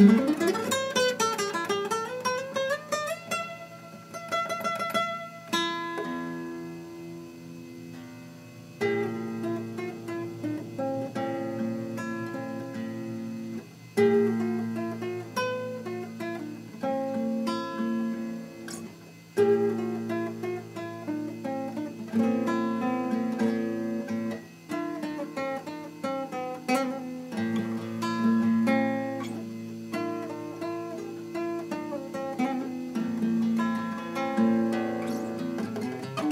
Mm-hmm.